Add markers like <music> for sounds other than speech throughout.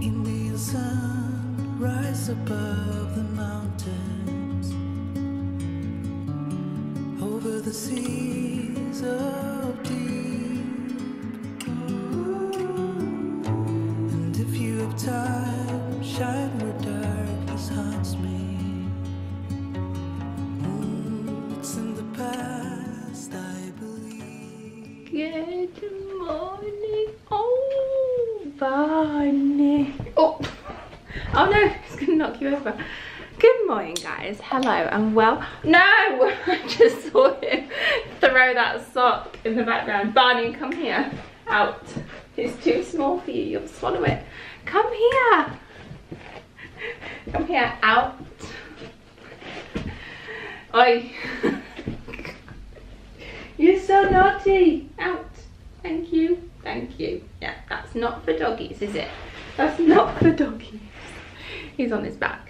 Indian sun rise above the mountains, over the seas of deep. Guys. Hello and well. No, <laughs> I just saw him throw that sock in the background. Barney, come here. Out. It's too small for you. You'll swallow it. Come here. Come here. Out. Oi. <laughs> You're so naughty. Out. Thank you. Thank you. Yeah, that's not for doggies, is it? That's not for doggies. He's on his back.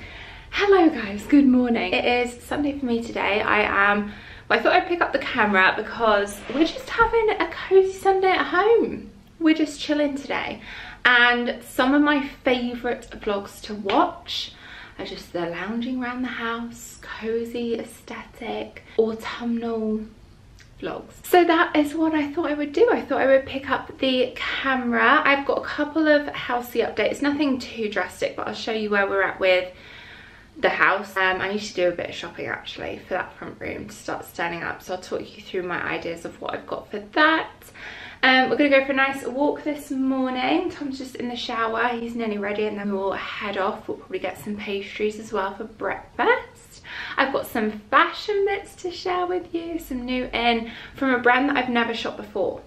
Hello guys, good morning. It is Sunday for me today. I am, well, I thought I'd pick up the camera because we're just having a cozy Sunday at home. We're just chilling today. And some of my favourite vlogs to watch are just the lounging around the house, cozy, aesthetic, autumnal vlogs. So that is what I thought I would do. I thought I would pick up the camera. I've got a couple of housey updates, nothing too drastic, but I'll show you where we're at with the house. Um, I need to do a bit of shopping actually for that front room to start standing up. So I'll talk you through my ideas of what I've got for that. Um, we're gonna go for a nice walk this morning. Tom's just in the shower, he's nearly ready and then we'll head off. We'll probably get some pastries as well for breakfast. I've got some fashion bits to share with you, some new in from a brand that I've never shot before.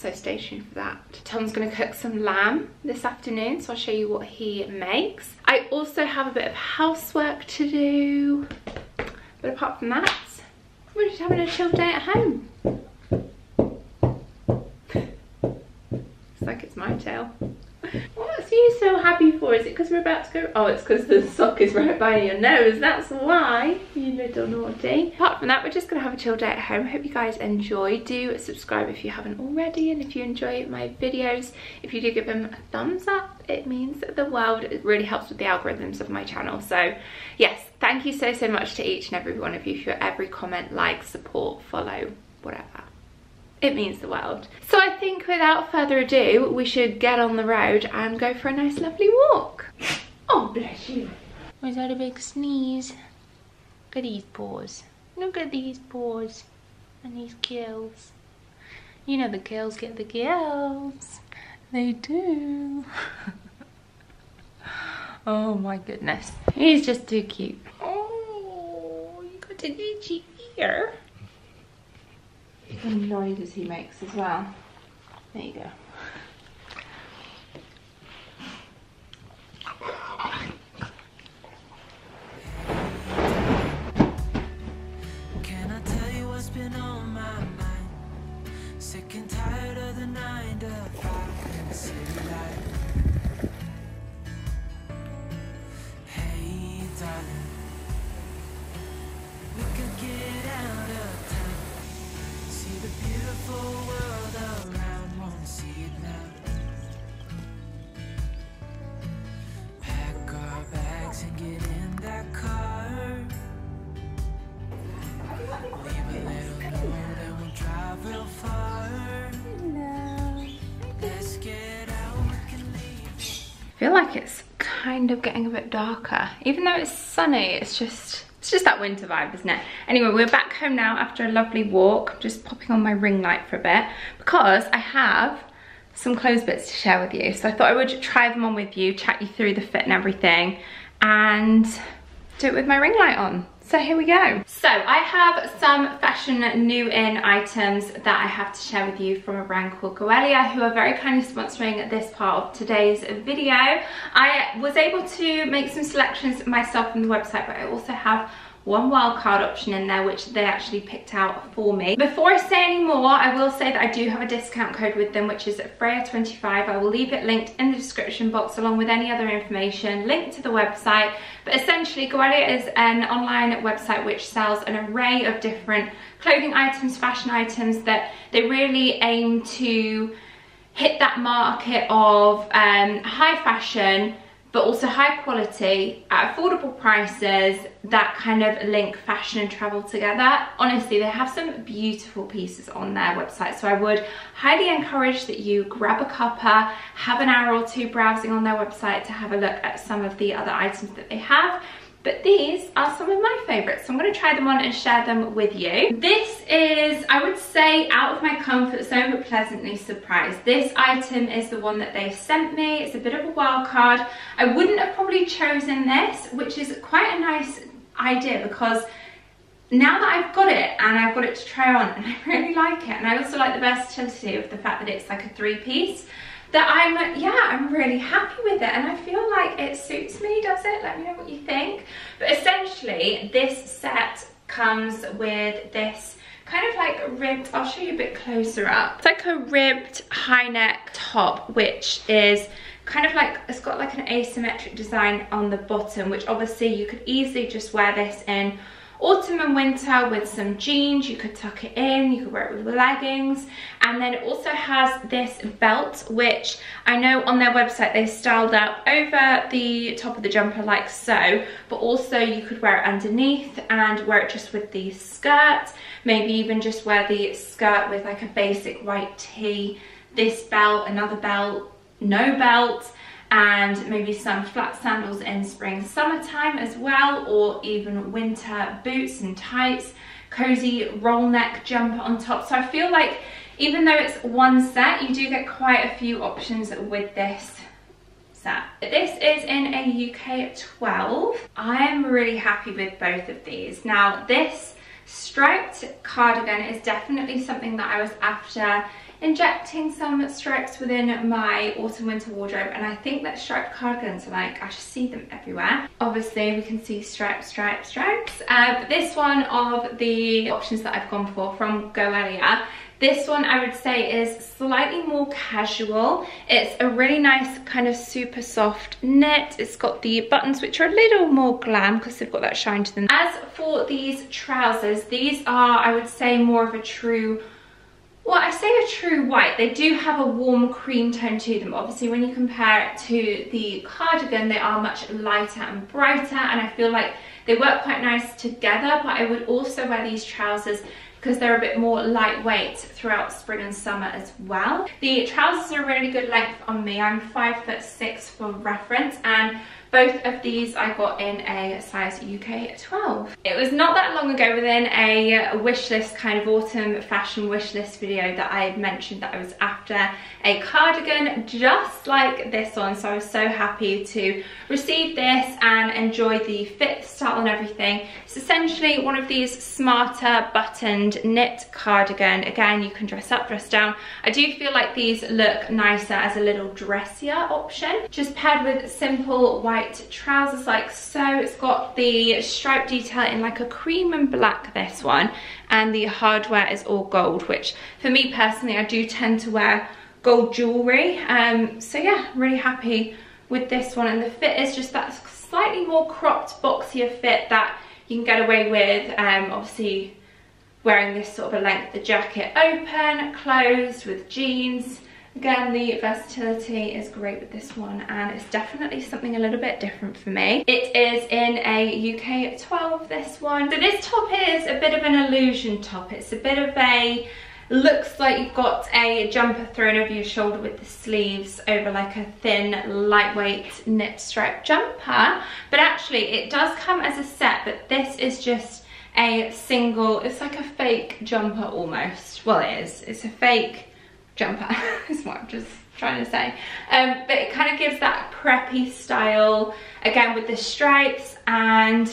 So stay tuned for that. Tom's gonna cook some lamb this afternoon, so I'll show you what he makes. I also have a bit of housework to do. But apart from that, we're just having a chill day at home. It's like it's my tail. What's you so happy for? Is it because we're about to go? Oh, it's because the sock is right by your nose. That's why, you little naughty. Apart from that, we're just going to have a chill day at home. Hope you guys enjoy. Do subscribe if you haven't already. And if you enjoy my videos, if you do give them a thumbs up, it means the world. It really helps with the algorithms of my channel. So yes, thank you so, so much to each and every one of you for every comment, like, support, follow, whatever it means the world. So I think without further ado, we should get on the road and go for a nice lovely walk. <laughs> Oh, bless you. Oh, Was that a big sneeze? Look at these paws. Look at these paws and these gills. You know the girls get the gills. They do. <laughs> oh my goodness. He's just too cute. Oh, you got an itchy ear the noises he makes as well. There you go. Can I tell you what's been on my mind? Sick and kind of getting a bit darker. Even though it's sunny, it's just it's just that winter vibe, isn't it? Anyway, we're back home now after a lovely walk. I'm just popping on my ring light for a bit because I have some clothes bits to share with you. So I thought I would try them on with you, chat you through the fit and everything, and do it with my ring light on. So here we go. So I have some fashion new in items that I have to share with you from a brand called Goelia who are very kindly sponsoring this part of today's video. I was able to make some selections myself from the website but I also have one wildcard option in there which they actually picked out for me. Before I say any more, I will say that I do have a discount code with them which is Freya25. I will leave it linked in the description box along with any other information, linked to the website. But essentially Goelia is an online website which sells an array of different clothing items, fashion items that they really aim to hit that market of um, high fashion, but also high quality at affordable prices that kind of link fashion and travel together. Honestly, they have some beautiful pieces on their website. So I would highly encourage that you grab a cuppa, have an hour or two browsing on their website to have a look at some of the other items that they have but these are some of my favorites. So i'm going to try them on and share them with you. This is i would say out of my comfort zone but pleasantly surprised. This item is the one that they've sent me. It's a bit of a wild card. I wouldn't have probably chosen this which is quite a nice idea because now that I've got it and I've got it to try on <laughs> and I really like it and I also like the versatility of the fact that it's like a three piece that I'm, yeah, I'm really happy with it and I feel like it suits me, does it? Let me know what you think. But essentially, this set comes with this kind of like ribbed, I'll show you a bit closer up. It's like a ribbed high neck top, which is kind of like, it's got like an asymmetric design on the bottom, which obviously you could easily just wear this in autumn and winter with some jeans. You could tuck it in, you could wear it with leggings. And then it also has this belt, which I know on their website they styled up over the top of the jumper like so, but also you could wear it underneath and wear it just with the skirt. Maybe even just wear the skirt with like a basic white tee, this belt, another belt, no belt and maybe some flat sandals in spring summertime as well or even winter boots and tights cozy roll neck jumper on top so I feel like even though it's one set you do get quite a few options with this set. This is in a UK 12. I am really happy with both of these. Now this striped cardigan is definitely something that I was after injecting some stripes within my autumn winter wardrobe and I think that striped cardigans are like, I just see them everywhere. Obviously we can see stripes, stripes, stripes. Uh, but this one of the options that I've gone for from Goelia this one I would say is slightly more casual. It's a really nice kind of super soft knit. It's got the buttons which are a little more glam because they've got that shine to them. As for these trousers, these are I would say more of a true well, I say a true white. They do have a warm cream tone to them. Obviously, when you compare it to the cardigan, they are much lighter and brighter, and I feel like they work quite nice together, but I would also wear these trousers because they're a bit more lightweight throughout spring and summer as well. The trousers are a really good length on me. I'm five foot six for reference and both of these I got in a size UK 12. It was not that long ago within a wish list kind of autumn fashion wish list video that I had mentioned that I was after a cardigan just like this one. So I was so happy to receive this and enjoy the fit, style and everything. It's essentially one of these smarter buttoned knit cardigan. Again, you can dress up, dress down. I do feel like these look nicer as a little dressier option. Just paired with simple white white trousers like so. It's got the stripe detail in like a cream and black this one and the hardware is all gold which for me personally I do tend to wear gold jewellery um, so yeah really happy with this one. And the fit is just that slightly more cropped boxier fit that you can get away with um, obviously wearing this sort of a length the jacket open closed with jeans Again, the versatility is great with this one and it's definitely something a little bit different for me. It is in a UK 12, this one. So this top is a bit of an illusion top. It's a bit of a, looks like you've got a jumper thrown over your shoulder with the sleeves over like a thin, lightweight knit stripe jumper. But actually it does come as a set, but this is just a single, it's like a fake jumper almost. Well, it is. It's a fake jumper <laughs> is what I'm just trying to say. Um, but it kind of gives that preppy style, again with the stripes and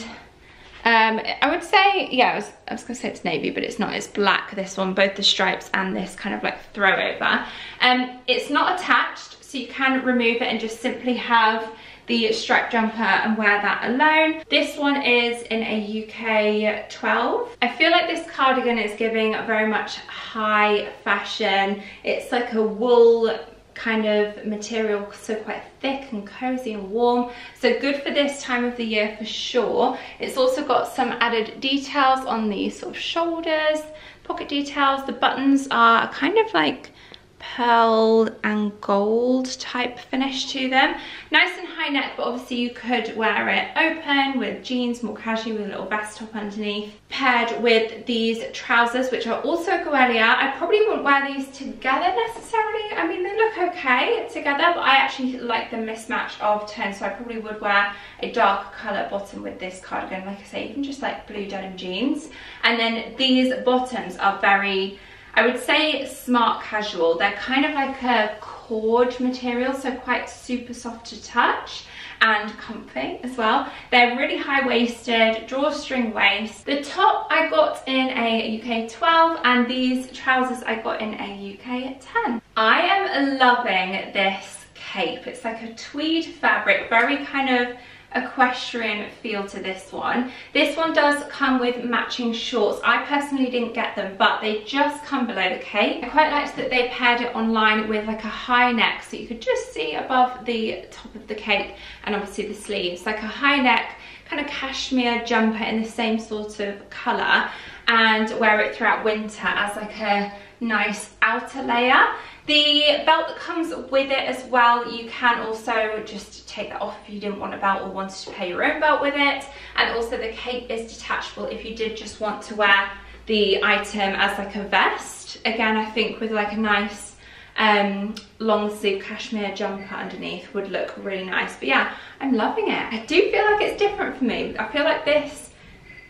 um, I would say, yeah, I was, I was, gonna say it's navy, but it's not, it's black, this one, both the stripes and this kind of like throw over. Um, it's not attached, so you can remove it and just simply have the striped jumper and wear that alone. This one is in a UK 12. I feel like this cardigan is giving very much high fashion. It's like a wool kind of material so quite thick and cozy and warm so good for this time of the year for sure it's also got some added details on the sort of shoulders pocket details the buttons are kind of like pearl and gold type finish to them. Nice and high neck, but obviously you could wear it open with jeans, more casual with a little vest top underneath. Paired with these trousers, which are also Goelia. I probably wouldn't wear these together necessarily. I mean, they look okay together, but I actually like the mismatch of tones, so I probably would wear a dark colour bottom with this cardigan. Like I say, even just like blue denim jeans. And then these bottoms are very I would say smart casual. They're kind of like a cord material, so quite super soft to touch and comfy as well. They're really high-waisted, drawstring waist. The top I got in a UK 12 and these trousers I got in a UK 10. I am loving this cape. It's like a tweed fabric, very kind of equestrian feel to this one. This one does come with matching shorts. I personally didn't get them, but they just come below the cape. I quite liked that they paired it online with like a high neck, so you could just see above the top of the cape and obviously the sleeves. Like a high neck, kind of cashmere jumper in the same sort of colour and wear it throughout winter as like a nice outer layer. The belt that comes with it as well, you can also just take that off if you didn't want a belt or wanted to pair your own belt with it. And also the cape is detachable if you did just want to wear the item as like a vest. Again, I think with like a nice um, long sleeve cashmere jumper underneath would look really nice. But yeah, I'm loving it. I do feel like it's different for me. I feel like this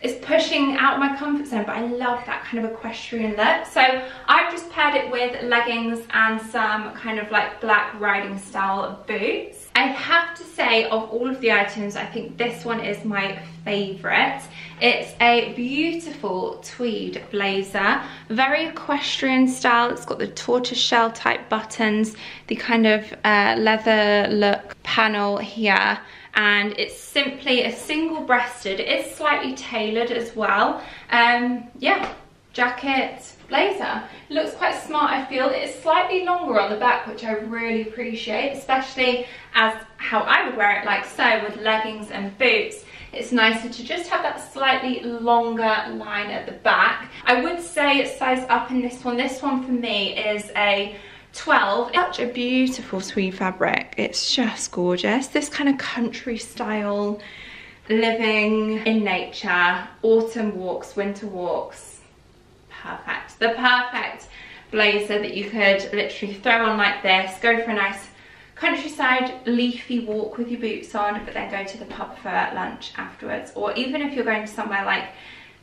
it's pushing out my comfort zone but I love that kind of equestrian look. So I've just paired it with leggings and some kind of like black riding style boots. I have to say of all of the items I think this one is my favorite. It's a beautiful tweed blazer. Very equestrian style. It's got the tortoise shell type buttons the kind of uh, leather look panel here and it's simply a single breasted. It is slightly tailored as well. Um, yeah, jacket, blazer. Looks quite smart, I feel. It is slightly longer on the back, which I really appreciate, especially as how I would wear it like so with leggings and boots. It's nicer to just have that slightly longer line at the back. I would say it's size up in this one. This one for me is a 12. Such a beautiful tweed fabric. It's just gorgeous. This kind of country style living in nature, autumn walks, winter walks. Perfect. The perfect blazer that you could literally throw on like this, go for a nice countryside leafy walk with your boots on, but then go to the pub for lunch afterwards. Or even if you're going to somewhere like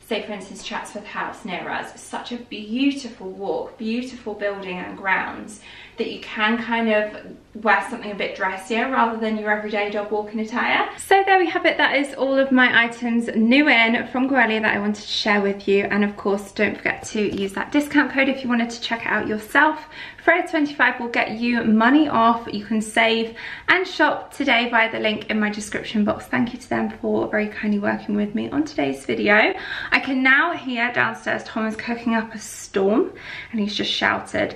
say for instance Chatsworth House near us, such a beautiful walk, beautiful building and grounds that you can kind of wear something a bit dressier rather than your everyday dog walking attire. So there we have it, that is all of my items new in from Goelia that I wanted to share with you and of course don't forget to use that discount code if you wanted to check it out yourself. Freya25 will get you money off, you can save and shop today via the link in my description box. Thank you to them for very kindly working with me on today's video. I can now hear downstairs Tom is cooking up a storm and he's just shouted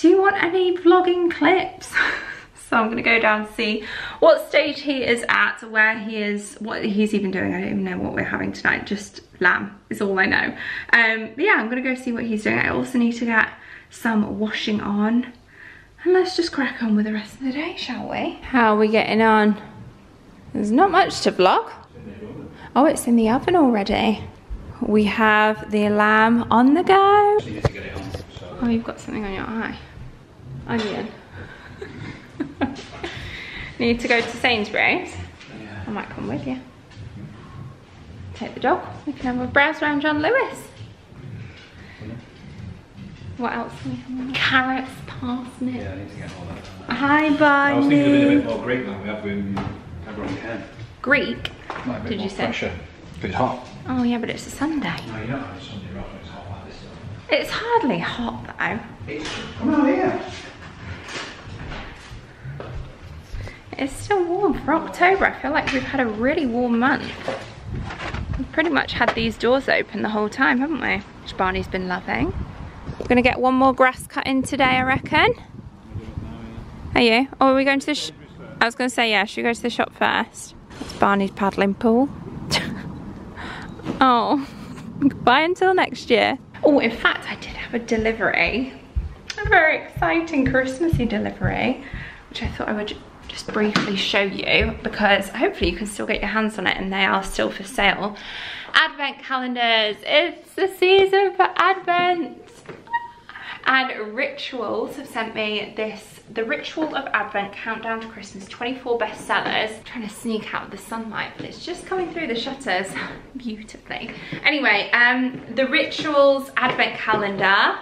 do you want any vlogging clips? <laughs> so I'm gonna go down and see what stage he is at, where he is, what he's even doing. I don't even know what we're having tonight, just lamb is all I know. Um, yeah, I'm gonna go see what he's doing. I also need to get some washing on. And let's just crack on with the rest of the day, shall we? How are we getting on? There's not much to vlog. Oh, it's in the oven already. We have the lamb on the go. Oh, you've got something on your eye onion. Need to go to Sainsbury's? Yeah. I might come with you. Take the dog. We can have a browse around John Lewis. What else we have? Carrots, parsnips. Yeah, I need to get all that. Hi, Barney. I was thinking a bit more Greek than we have in everyone can. Greek? Like Did you say? Pressure. If it's hot. Oh yeah, but it's a Sunday. No, you don't have a Sunday right it's hot like this. It's hardly hot though. It's, come on here. It's still warm for October. I feel like we've had a really warm month. We've pretty much had these doors open the whole time, haven't we? Which Barney's been loving. We're gonna get one more grass cut in today, I reckon. Are you? Or are we going to the I was gonna say, yeah, should we go to the shop first? That's Barney's paddling pool. <laughs> oh, bye until next year. Oh, in fact, I did have a delivery a very exciting Christmassy delivery, which I thought I would just briefly show you because hopefully you can still get your hands on it and they are still for sale. Advent calendars, it's the season for Advent. And Rituals have sent me this, the Ritual of Advent Countdown to Christmas 24 bestsellers. I'm trying to sneak out the sunlight, but it's just coming through the shutters <laughs> beautifully. Anyway, um, the Rituals Advent Calendar.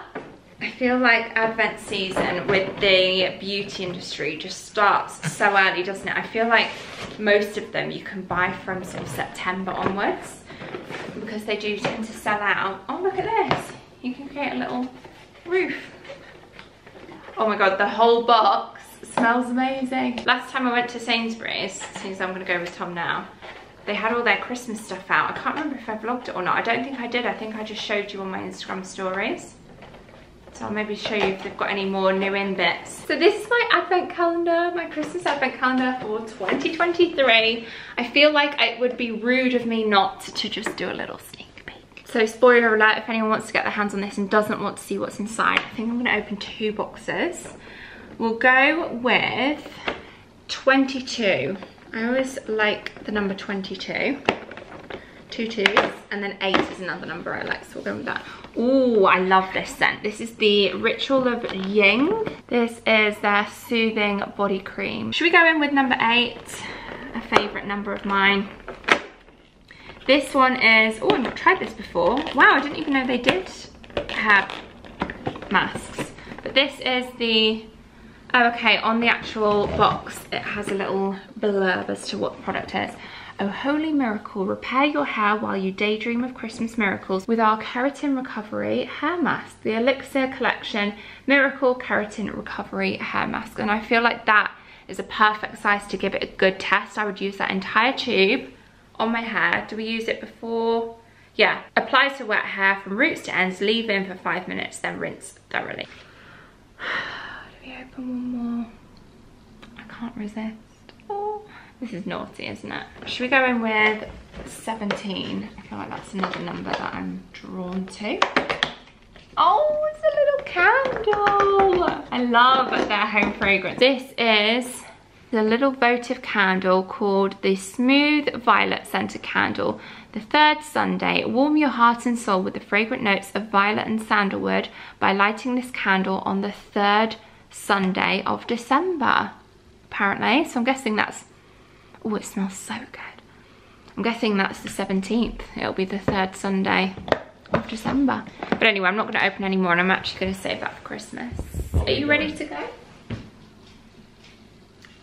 I feel like Advent season with the beauty industry just starts so early, doesn't it? I feel like most of them you can buy from sort of September onwards because they do tend to sell out. Oh, look at this. You can create a little roof. Oh my God, the whole box smells amazing. Last time I went to Sainsbury's, since I'm gonna go with Tom now, they had all their Christmas stuff out. I can't remember if I vlogged it or not. I don't think I did. I think I just showed you on my Instagram stories. So I'll maybe show you if they've got any more new in bits. So this is my advent calendar, my Christmas advent calendar for 2023. I feel like it would be rude of me not to just do a little sneak peek. So spoiler alert, if anyone wants to get their hands on this and doesn't want to see what's inside, I think I'm gonna open two boxes. We'll go with 22. I always like the number 22 two twos and then eight is another number I like so we'll go with that Oh, I love this scent. This is the Ritual of Jing. This is their Soothing Body Cream. Should we go in with number eight? A favorite number of mine. This one is, oh, I've not tried this before. Wow, I didn't even know they did have masks. But this is the, oh, okay, on the actual box, it has a little blurb as to what the product is. Oh holy miracle, repair your hair while you daydream of Christmas miracles with our Keratin Recovery Hair Mask, the Elixir Collection Miracle Keratin Recovery Hair Mask. And I feel like that is a perfect size to give it a good test. I would use that entire tube on my hair. Do we use it before? Yeah, apply to wet hair from roots to ends, leave in for five minutes, then rinse thoroughly. <sighs> Do we open one more? I can't resist. This is naughty, isn't it? Should we go in with 17? I feel like that's another number that I'm drawn to. Oh, it's a little candle. I love their home fragrance. This is the little votive candle called the Smooth Violet Scented Candle. The third Sunday, warm your heart and soul with the fragrant notes of violet and sandalwood by lighting this candle on the third Sunday of December, apparently. So I'm guessing that's Oh, it smells so good. I'm guessing that's the 17th. It'll be the third Sunday of December. But anyway, I'm not going to open any more and I'm actually going to save that for Christmas. Are you ready to go?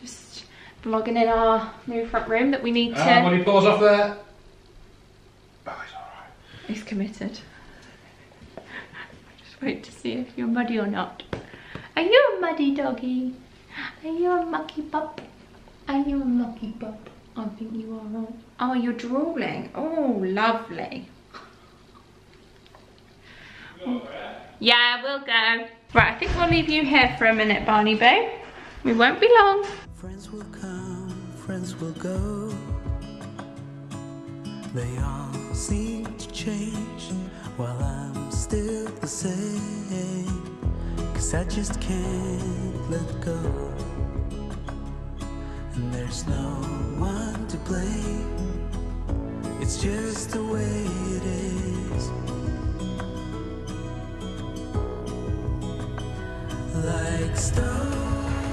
Just vlogging in our new front room that we need to... Uh, money paws off there. Oh, alright. He's committed. Just wait to see if you're muddy or not. Are you a muddy doggy? Are you a mucky pup? Are you a lucky pup? I think you are right. Oh, you're drooling. Oh, lovely. Yeah, we'll go. Right, I think we'll leave you here for a minute, Barney Boo. We won't be long. Friends will come, friends will go. They all seem to change while I'm still the same. Cause I just can't let go. There's no one to blame. It's just the way it is. Like stone,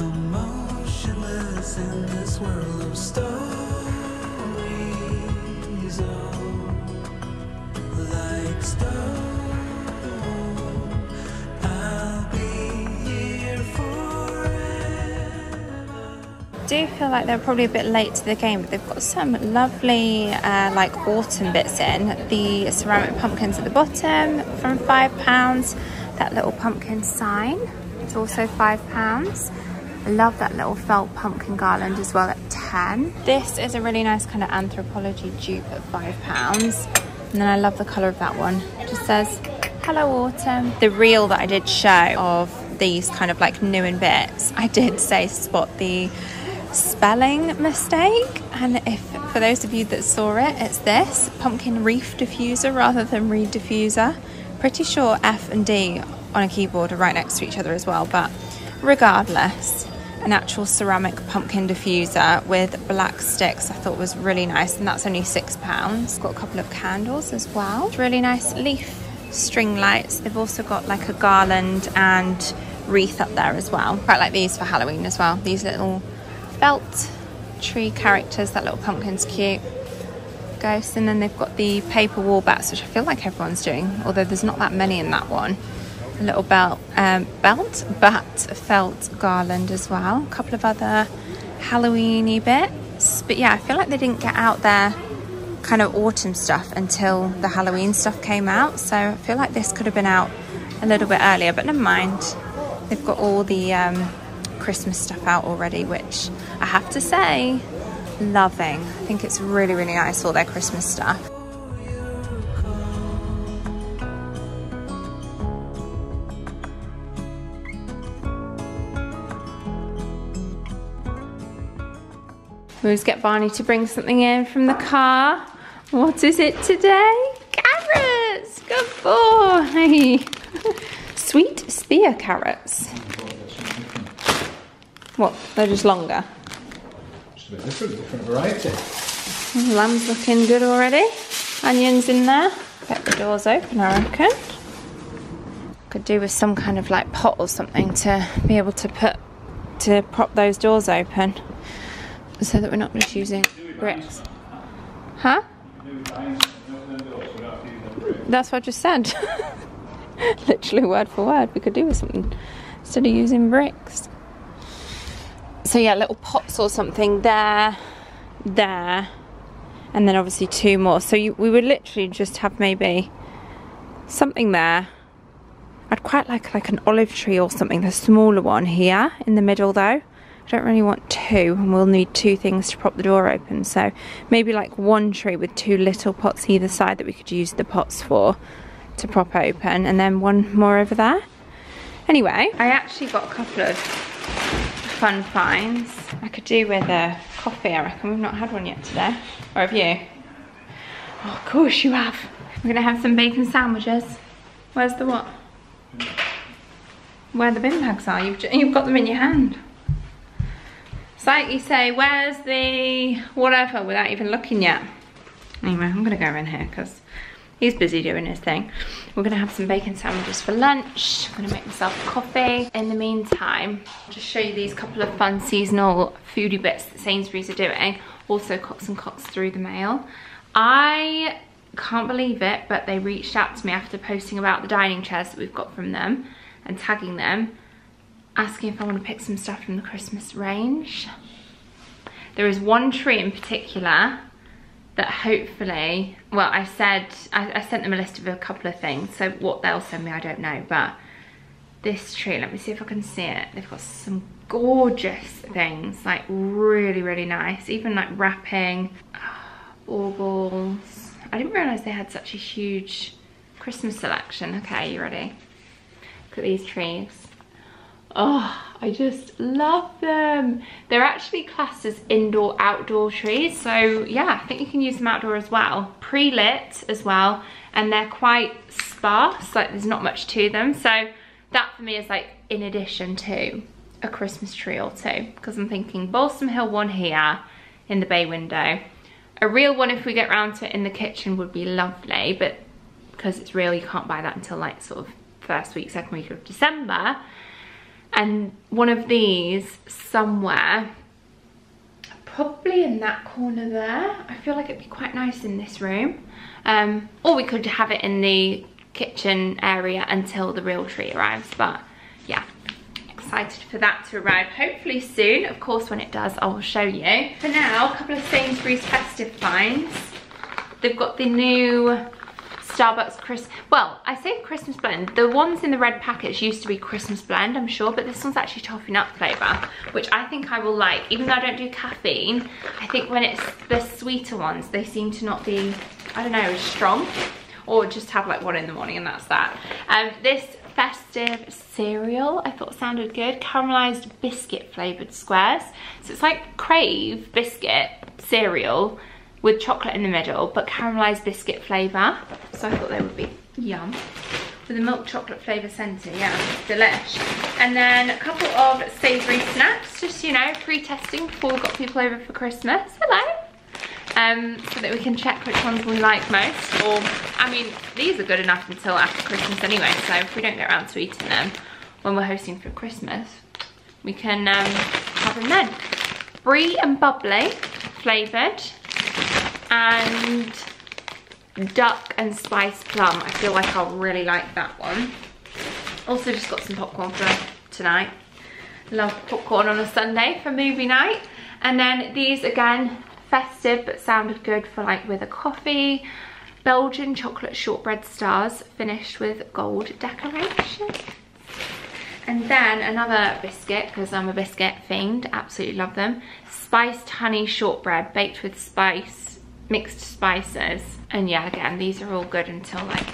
emotionless in this world of stories. Oh, like stone, do feel like they're probably a bit late to the game, but they've got some lovely uh, like autumn bits in. The ceramic pumpkins at the bottom from five pounds. That little pumpkin sign it's also five pounds. I love that little felt pumpkin garland as well at 10. This is a really nice kind of Anthropologie dupe at five pounds. And then I love the colour of that one. It just says, hello autumn. The reel that I did show of these kind of like new in bits, I did say spot the spelling mistake. And if for those of you that saw it, it's this pumpkin reef diffuser rather than reed diffuser. Pretty sure F and D on a keyboard are right next to each other as well, but regardless, an actual ceramic pumpkin diffuser with black sticks I thought was really nice and that's only six pounds. Got a couple of candles as well. Really nice leaf string lights. They've also got like a garland and wreath up there as well. Quite like these for Halloween as well. These little belt tree characters, that little pumpkin's cute. Ghosts, and then they've got the paper wall bats, which I feel like everyone's doing, although there's not that many in that one a little belt, um, belt, bat felt garland as well. A couple of other Halloweeny bits. But yeah, I feel like they didn't get out their kind of autumn stuff until the Halloween stuff came out. So I feel like this could have been out a little bit earlier, but never mind. They've got all the um, Christmas stuff out already, which I have to say, loving. I think it's really, really nice, all their Christmas stuff. We always get Barney to bring something in from the car. What is it today? Carrots! Good boy! Hey! <laughs> Sweet spear carrots. What? They're just longer. Just a bit different, different variety. Mm, Lamb's looking good already. Onions in there. Get the doors open, I reckon. Could do with some kind of like pot or something to be able to put to prop those doors open so that we're not just using bricks. Huh? That's what I just said. <laughs> Literally word for word. We could do with something instead of using bricks. So yeah, little pots or something there, there, and then obviously two more. So you, we would literally just have maybe something there. I'd quite like like an olive tree or something, the smaller one here in the middle though. I don't really want two and we'll need two things to prop the door open so maybe like one tree with two little pots either side that we could use the pots for to prop open and then one more over there. Anyway, I actually got a couple of fun finds. I could do with a coffee I reckon. We've not had one yet today. Or have you? Oh, of course you have. We're gonna have some bacon sandwiches. Where's the what? Where the bin bags are? You've, you've got them in your hand. It's like you say, where's the whatever without even looking yet. Anyway, I'm gonna go in here because he's busy doing his thing. We're gonna have some bacon sandwiches for lunch. I'm gonna make myself coffee. In the meantime, I'll just show you these couple of fun seasonal foodie bits that Sainsbury's are doing. Also Cox and Cox through the mail. I can't believe it, but they reached out to me after posting about the dining chairs that we've got from them and tagging them asking if I want to pick some stuff from the Christmas range. There is one tree in particular that hopefully, well, I said, I, I, sent them a list of a couple of things. So what they'll send me, I don't know. But this tree, let me see if I can see it. They've got some gorgeous things, like really, really nice. Even like wrapping, uh, baubles. I didn't realize they had such a huge Christmas selection. Okay, you ready? Look at these trees. Oh, I just love them. They're actually classed as indoor outdoor trees. So yeah, I think you can use them outdoor as well. Pre-lit as well. And they're quite sparse, like there's not much to them. So that for me is like in addition to a Christmas tree or two. Because I'm thinking Balsam Hill one here in the bay window. A real one if we get round to it in the kitchen would be lovely. But because it's real, you can't buy that until like sort of first week, second week of December and one of these somewhere. Probably in that corner there. I feel like it'd be quite nice in this room. Um, or we could have it in the kitchen area until the real tree arrives but yeah. Excited for that to arrive hopefully soon. Of course when it does I will show you. For now a couple of Sainsbury's festive finds. They've got the new Starbucks Chris, well, I say Christmas blend. The ones in the red packets used to be Christmas blend, I'm sure, but this one's actually toffee nut flavor, which I think I will like. Even though I don't do caffeine, I think when it's the sweeter ones, they seem to not be, I don't know, as strong. Or just have like one in the morning and that's that. Um, this festive cereal I thought sounded good. Caramelized biscuit flavored squares. So it's like Krave biscuit cereal with chocolate in the middle, but caramelized biscuit flavor. So I thought they would be yum. with a milk chocolate flavour centre. Yeah, delish. And then a couple of savoury snacks, just, you know, pre-testing before we've got people over for Christmas. Hello. Um, so that we can check which ones we like most. Or, I mean, these are good enough until after Christmas anyway, so if we don't get around to eating them when we're hosting for Christmas, we can um, have them then. Brie and bubbly flavoured and duck and spice plum. I feel like I'll really like that one. Also just got some popcorn for tonight. Love popcorn on a Sunday for movie night. And then these again, festive but sounded good for like with a coffee. Belgian chocolate shortbread stars finished with gold decoration. And then another biscuit, because I'm a biscuit fiend, absolutely love them. Spiced honey shortbread baked with spice, mixed spices. And yeah, again, these are all good until like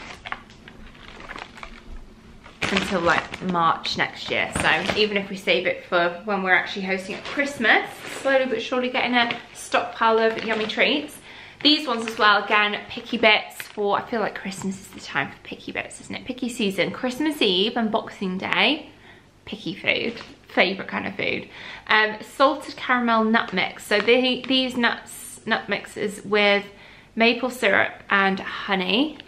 until like March next year. So even if we save it for when we're actually hosting at Christmas, slowly but surely getting a stockpile of yummy treats. These ones as well, again, picky bits for, I feel like Christmas is the time for picky bits, isn't it? Picky season, Christmas Eve and Boxing Day, picky food, favorite kind of food. Um, salted caramel nut mix. So the, these nuts, nut mixes with maple syrup and honey.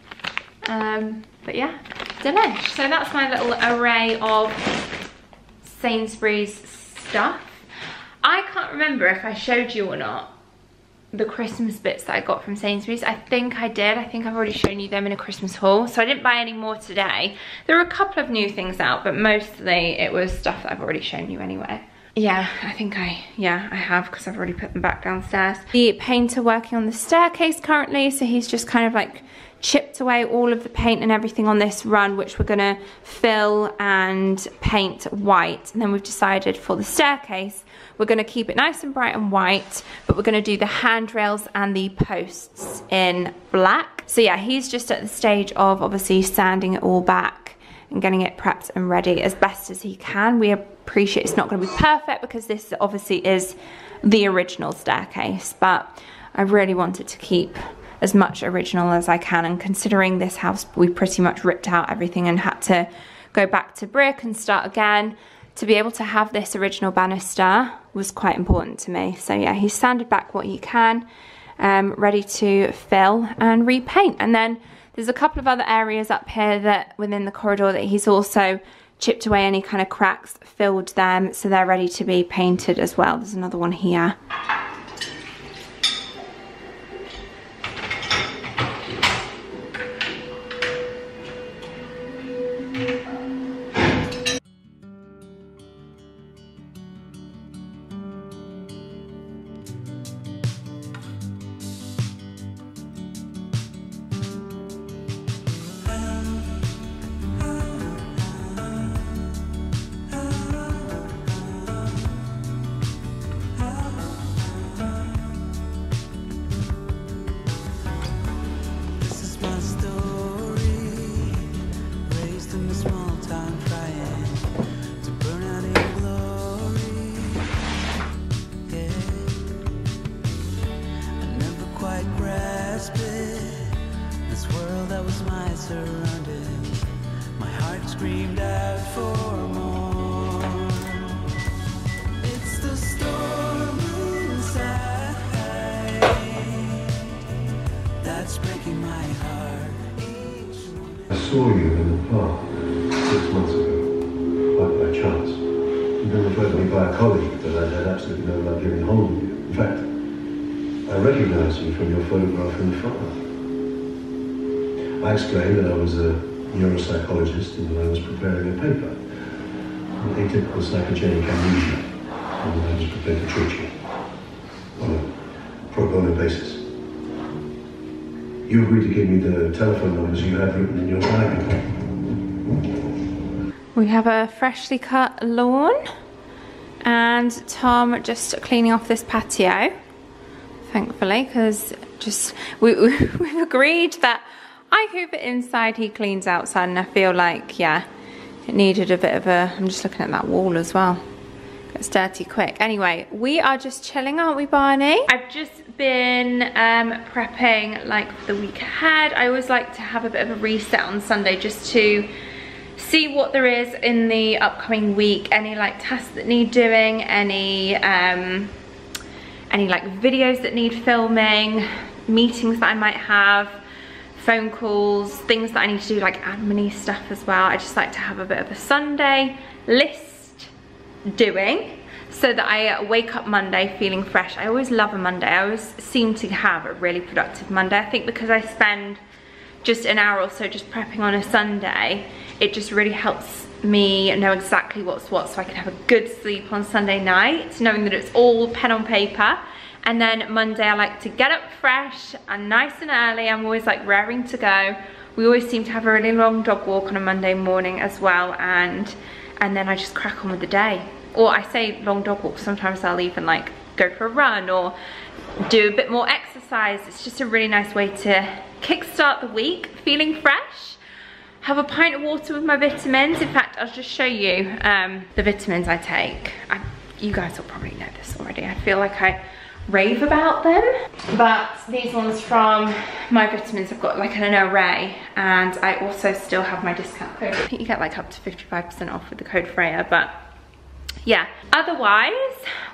Um, but yeah, delish. So that's my little array of Sainsbury's stuff. I can't remember if I showed you or not the Christmas bits that I got from Sainsbury's. I think I did. I think I've already shown you them in a Christmas haul. So I didn't buy any more today. There are a couple of new things out, but mostly it was stuff that I've already shown you anyway. Yeah, I think I, yeah, I have because I've already put them back downstairs. The painter working on the staircase currently, so he's just kind of like chipped away all of the paint and everything on this run which we're to fill and paint white. And then we've decided for the staircase we're to keep it nice and bright and white but we're to do the handrails and the posts in black. So yeah he's just at the stage of obviously sanding it all back and getting it prepped and ready as best as he can we appreciate it's not going to be perfect because this obviously is the original staircase but I really wanted to keep as much original as I can. And considering this house, we pretty much ripped out everything and had to go back to brick and start again. To be able to have this original banister was quite important to me. So yeah, he's sanded back what he can, um, ready to fill and repaint. And then there's a couple of other areas up here that within the corridor that he's also chipped away any kind of cracks, filled them, so they're ready to be painted as well. There's another one here. In the file. I explained that I was a neuropsychologist and that I was preparing a paper on atypical psychogenic amnesia and that I was prepared to treat you on a pro bono basis. You agreed to give me the telephone numbers you had written in your diary. We have a freshly cut lawn and Tom just cleaning off this patio, thankfully, because just we, we, <laughs> we've agreed that I hoover inside, he cleans outside, and I feel like, yeah, it needed a bit of a, I'm just looking at that wall as well. It's dirty quick. Anyway, we are just chilling, aren't we, Barney? I've just been um, prepping like for the week ahead. I always like to have a bit of a reset on Sunday just to see what there is in the upcoming week. Any like tasks that need doing, any um, any like videos that need filming, meetings that I might have, phone calls, things that I need to do like admin stuff as well. I just like to have a bit of a Sunday list doing so that I wake up Monday feeling fresh. I always love a Monday. I always seem to have a really productive Monday. I think because I spend just an hour or so just prepping on a Sunday, it just really helps me know exactly what's what so I can have a good sleep on Sunday night, knowing that it's all pen on paper and then Monday I like to get up fresh and nice and early. I'm always like raring to go. We always seem to have a really long dog walk on a Monday morning as well and and then I just crack on with the day. Or I say long dog walk, sometimes I'll even like go for a run or do a bit more exercise. It's just a really nice way to kickstart the week feeling fresh. Have a pint of water with my vitamins. In fact, I'll just show you um, the vitamins I take. I, you guys will probably know this already. I feel like I rave about them. But these ones from my vitamins, I've got like an array and I also still have my discount code. I think you get like up to 55% off with the code Freya, but yeah. Otherwise,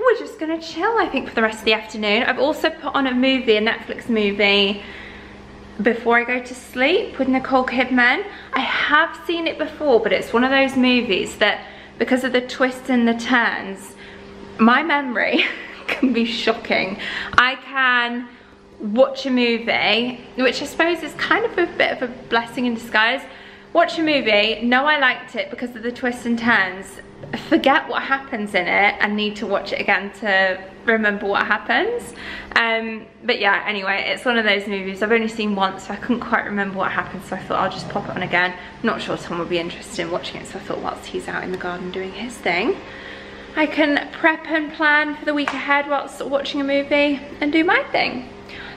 we're just gonna chill, I think, for the rest of the afternoon. I've also put on a movie, a Netflix movie, before I go to sleep with Nicole Kidman. I have seen it before, but it's one of those movies that because of the twists and the turns, my memory <laughs> <laughs> can be shocking. I can watch a movie, which I suppose is kind of a bit of a blessing in disguise. Watch a movie, know I liked it because of the twists and turns, forget what happens in it and need to watch it again to remember what happens. Um, but yeah, anyway, it's one of those movies I've only seen once, so I couldn't quite remember what happened, so I thought I'll just pop it on again. Not sure Tom would be interested in watching it, so I thought whilst he's out in the garden doing his thing, I can prep and plan for the week ahead whilst watching a movie and do my thing.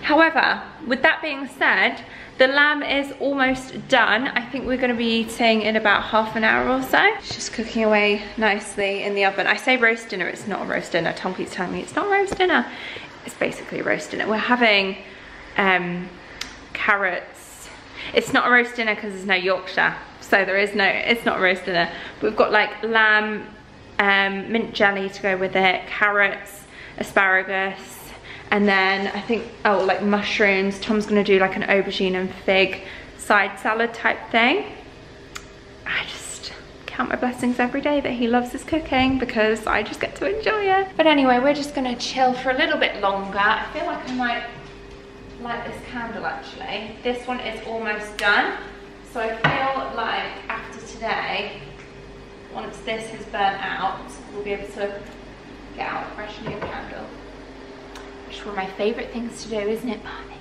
However, with that being said, the lamb is almost done. I think we're gonna be eating in about half an hour or so. It's just cooking away nicely in the oven. I say roast dinner, it's not a roast dinner. Tom keeps telling me it's not roast dinner. It's basically roast dinner. We're having um, carrots. It's not a roast dinner because there's no Yorkshire. So there is no, it's not roast dinner. We've got like lamb, um, mint jelly to go with it, carrots, asparagus, and then I think, oh, like mushrooms. Tom's gonna do like an aubergine and fig side salad type thing. I just count my blessings every day that he loves his cooking because I just get to enjoy it. But anyway, we're just gonna chill for a little bit longer. I feel like I might light this candle actually. This one is almost done. So I feel like after today, once this has burnt out, we'll be able to get out a fresh new candle. Which one of my favourite things to do, isn't it, Barney?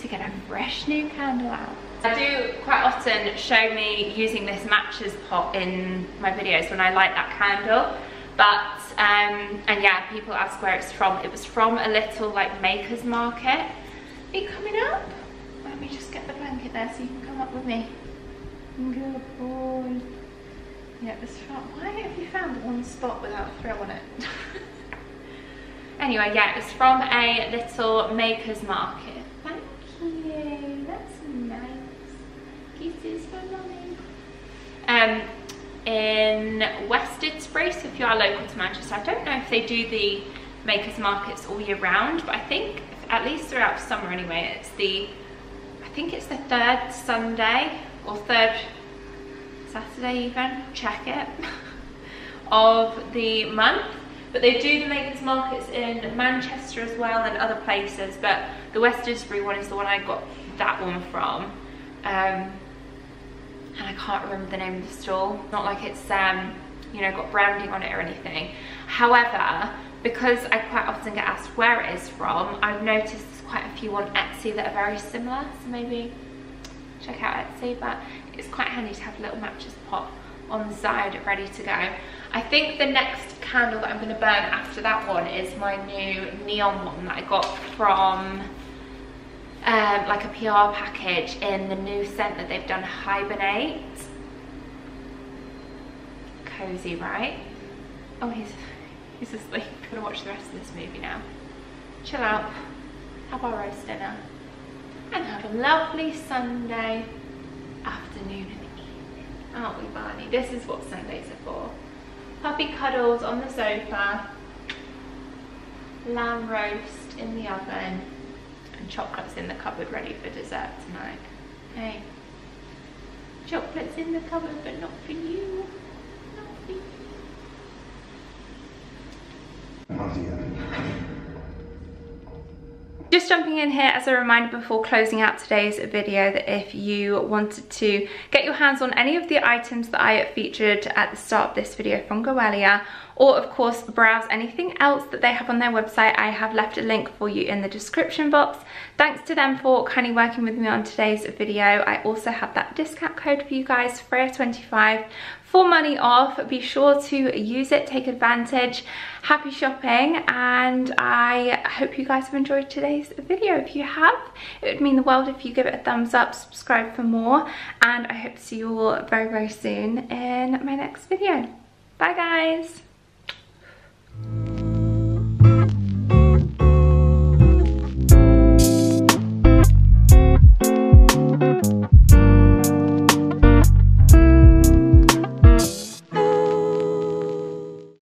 To get a fresh new candle out. I do quite often show me using this matches pot in my videos when I light that candle. But, um, and yeah, people ask where it's from. It was from a little like maker's market. Are you coming up? Let me just get the blanket there so you can come up with me. Good boy. Yeah, this front. Why have you found one spot without a throw on it? <laughs> anyway, yeah, it's from a little maker's market. Thank you. That's nice. Kisses for mommy. Um, in West Didsbury, so if you are local to Manchester, I don't know if they do the makers markets all year round, but I think at least throughout summer anyway, it's the, I think it's the third Sunday or third Saturday even, check it, of the month. But they do the makers markets in Manchester as well and other places, but the West Didsbury one is the one I got that one from. Um, and I can't remember the name of the stall. Not like it's, um, you know, got branding on it or anything. However, because I quite often get asked where it is from, I've noticed quite a few on Etsy that are very similar, so maybe check out Etsy, but it's quite handy to have a little matches pot on the side ready to go. I think the next candle that I'm going to burn after that one is my new Neom one that I got from um, like a PR package in the new scent that they've done, Hibernate. Cozy, right? Oh, he's He's asleep. <laughs> Gonna watch the rest of this movie now. Chill out, have our roast dinner, and have a lovely Sunday afternoon and evening. Aren't we, Barney? This is what Sundays are for. Puppy cuddles on the sofa, lamb roast in the oven, and chocolates in the cupboard ready for dessert tonight. Hey, chocolates in the cupboard, but not for you. Not for you. Just jumping in here as a reminder before closing out today's video that if you wanted to get your hands on any of the items that I featured at the start of this video from Goelia or of course browse anything else that they have on their website. I have left a link for you in the description box. Thanks to them for kindly working with me on today's video. I also have that discount code for you guys, Freya25 for money off. Be sure to use it, take advantage. Happy shopping and I hope you guys have enjoyed today's video. If you have, it would mean the world if you give it a thumbs up, subscribe for more and I hope to see you all very, very soon in my next video. Bye guys!